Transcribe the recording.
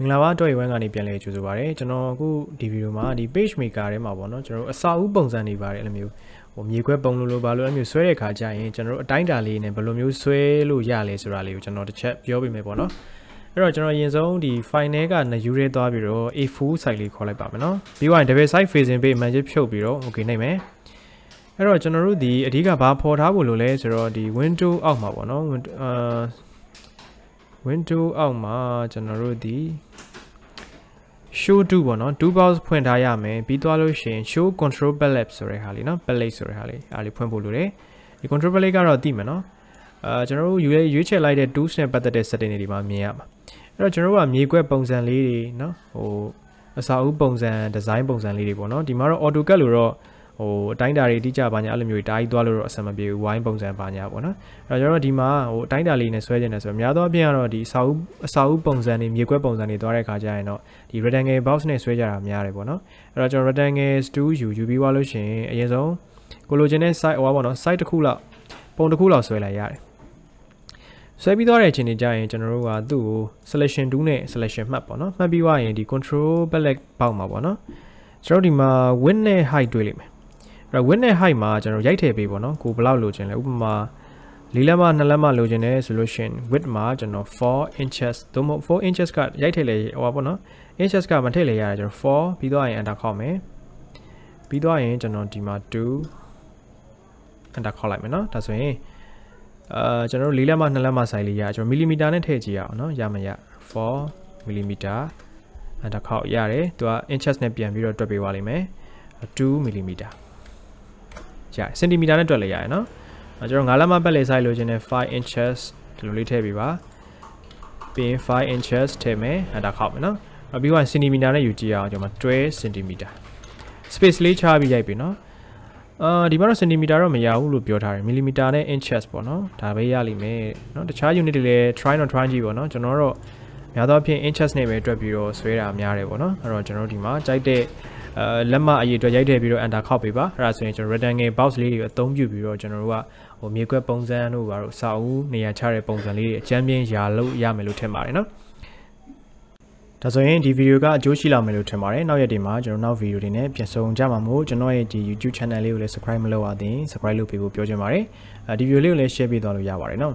မင်္ဂလာပါတော့1ကနေပြန်လဲကြိုဆိုပါရစေကျွန်တော်အခုဒီဗီဒီယိုမှာဒီ page maker ထဲမှာပေါ့နော်ကျွန်တော်တို့အစာဦးပုံစံတွေပါတယ်အဲ့လိုမျိုးဟိုမြေခွဲပုံလို့လို့ဘာလို့အဲ့လိုမျိုးဆွဲတဲ့ခါကျရင်ကျွန်တော်တို့အတိုင်းတာလေးနဲ့ဘယ်လိုမျိုးဆွဲလို့ရလဲဆိုတာလေးကိုကျွန်တော်တစ်ချက်ပြောပြမယ်ပေါ့နော်အဲ့တော့ကျွန်တော်အရင်ဆုံးဒီ file ထဲက new ရဲသွားပြီးတော့ A4 site လေးခေါ်လိုက်ပါမယ်နော်ပြီးသွားရင် double side facing page magic ဖြုတ်ပြီးတော့ okay နိုင်မယ်အဲ့တော့ကျွန်တော်တို့ဒီအဓိကဘာဖော်ထားဖို့လို့လဲဆိုတော့ဒီ window အောက်မှာပေါ့နော်အာ window အောက်မှာကျွန်တော်တို့ဒီ show to ပေါ့နော် two box ဖွင့်ထားရမယ်ပြီးသွားလို့ရှိရင် show control palette ဆိုတဲ့ဟာလေးနော် palette ဆိုတဲ့ဟာလေးအားလေးဖွင့်ဖို့လိုတယ်ဒီ control palette ကတော့သိမယ်နော်အာကျွန်တော်တို့ရွေးရွေးချယ်လိုက်တဲ့ tools နဲ့ပတ်သက်တဲ့ setting တွေဒီမှာမြင်ရမှာအဲ့တော့ကျွန်တော်တို့ကမြေကွက်ပုံစံလေးတွေနော်ဟိုအစာအုပ်ပုံစံ design ပုံစံလေးတွေပေါ့နော်ဒီမှာတော့ AutoCAD လို့တော့ ဟိုအတိုင်းတာတွေတိကျပါညာအဲ့လိုမျိုးတားကြီးသွားလို့တော့အဆင်မပြေဘူး wine ပုံစံပါညာပေါ့နော်အဲ့တော့ကျွန်တော်တို့ဒီမှာဟိုအတိုင်းတာလေးနဲ့ဆွဲခြင်းနဲ့ဆိုတော့များသောအားဖြင့်ကတော့ဒီအစာအုပ်အစာအုပ်ပုံစံတွေမြေကွက်ပုံစံတွေသွားတဲ့ခါကျရင်တော့ဒီ rectangle box နဲ့ဆွဲကြတာများတယ်ပေါ့နော်အဲ့တော့ကျွန်တော် rectangle 2 u ယူပြီးသွားလို့ရှိရင်အရင်ဆုံးကိုလိုချင်တဲ့ site ဟိုပါပေါ့နော် site တစ်ခုလောက်ပုံတစ်ခုလောက်ဆွဲလိုက်ရတယ်ဆွဲပြီးသွားတဲ့အချိန်တွေကျရင်ကျွန်တော်တို့ကသူ့ကို selection 2နဲ့ selection မှတ်ပေါ့နော်မှတ်ပြီးသွားရင်ဒီ control palette ပေါက်မှာပေါ့နော်ကျွန်တော်ဒီမှာ width နဲ့ height တွေ့လိမ့်မယ်အဲ့ တော့ width နဲ့ height မှာကျွန်တော်ရိုက်ထည့်ပေးပေါ့နော်ကိုဘယ်လောက်လိုချင်လဲဥပမာလေးလက်မနှစ်လက်မလိုချင်တယ်ဆိုလို့ရှိရင် width မှာကျွန်တော်4 inches သို့မဟုတ်4 inches ကရိုက်ထည့်လေဟိုပါပေါ့နော် inches ကမထည့်လေရတယ်ကျွန်တော်4ပြီးတော့ရင် enter ခေါက်မယ်ပြီးတော့ရင်ကျွန်တော်ဒီမှာ2 enter ခေါက်လိုက်မယ်နော်ဒါဆိုရင်အာကျွန်တော်တို့လေးလက်မနှစ်လက်မဆိုင်လေးရကျွန်တော်မီလီမီတာနဲ့ထည့်ကြည့်ရအောင်နော်ရမရ4မီလီမီတာ enter ခေါက်ရတယ်သူက inches နဲ့ပြန်ပြီးတော့တွက်ပေးပါလိမ့်မယ်2မီ လီမီတာရတယ်စင်တီမီတာနဲ့တွက်လိုက်ရတယ်နော်အဲကျွန်တော်9လက်မပတ်လေဆိုင်လို့ခြင်းနဲ့5 inches ဒီလိုလေးထည့်ပေးပါပြီးရင်5 inches ထည့်မယ်အဲဒါခောက်မယ်နော်အပြီးတော့စင်တီမီတာနဲ့ယူကြည့်အောင်ကျွန်တော်12စင်တီမီတာ space လေးချပြီးရိုက်ပြီနော်အာဒီမှာတော့စင်တီမီတာတော့မရဘူးလို့ပြောထားတယ်မီလီမီတာနဲ့ inches ပေါ့နော်ဒါပဲရလိမ့်မယ်နော်တခြား unit တွေလည်း try not try ကြည့်ပေါ့နော်ကျွန်တော်တော့ များသောအားဖြင့် inches နဲ့ပဲတွက်ပြီးတော့ဆွဲတာများတယ်ပေါ့နော်အဲ့တော့ကျွန်တော်ဒီမှာကြိုက်တဲ့အဲလက်မအရေးအတွက်ရိုက်ထည့်ပြီးတော့ enter ခောက်ပေးပါအဲ့ဒါဆိုရင်ကျွန်တော် rectangle box လေးတွေအသုံးပြုပြီးတော့ကျွန်တော်တို့ကဟိုမြေကွက်ပုံစံတို့ဘာလို့စာအုပ်နေရာချတဲ့ပုံစံလေးတွေအချမ်းပြင်းရာလို့ရမယ်လို့ထင်ပါတယ်နော်ဒါဆိုရင်ဒီဗီဒီယိုကအကျိုးရှိလောက်မယ်လို့ထင်ပါတယ်နောက်ရက်ဒီမှာကျွန်တော်နောက်ဗီဒီယိုတွေနဲ့ပြန်ဆုံကြမှာမို့ကျွန်တော်ရဲ့ဒီ YouTube channel လေးကိုလည်း subscribe မလုပ်ရသေးရင် subscribe လုပ်ပေးဖို့ပြောချင်ပါတယ်အဲဒီဗီဒီယိုလေးကိုလည်း share ပေးသွားလို့ရပါတယ်နော်